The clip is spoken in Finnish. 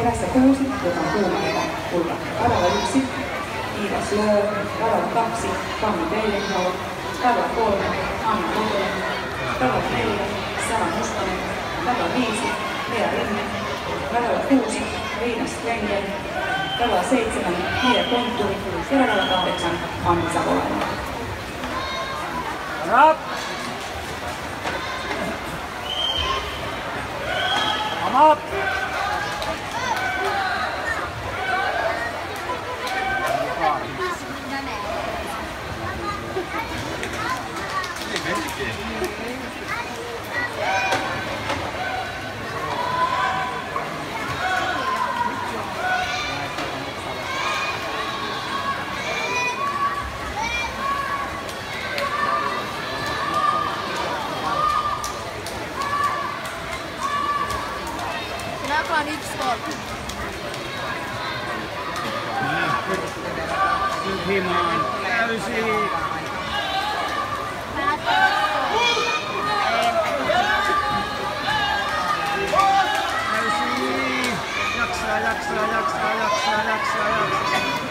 Erässä kuusi, joka on kuumaita, kulta. Radalla yksi, Iida Slöö. Radalla kaksi, Kammi Peilenhalo. Radalla kolme, Anna Kotonen. Radalla neljä, Sara Mustonen. Radalla viisi, Lea Rinne. Radalla kuusi, Riina Strengel. Radalla seitsemän, Mia Kontturi. Ja radalla kahdeksan, Anni Savolainen. Up. Come up. não on. How? Ajax, Ajax, Ajax, Ajax, Ajax.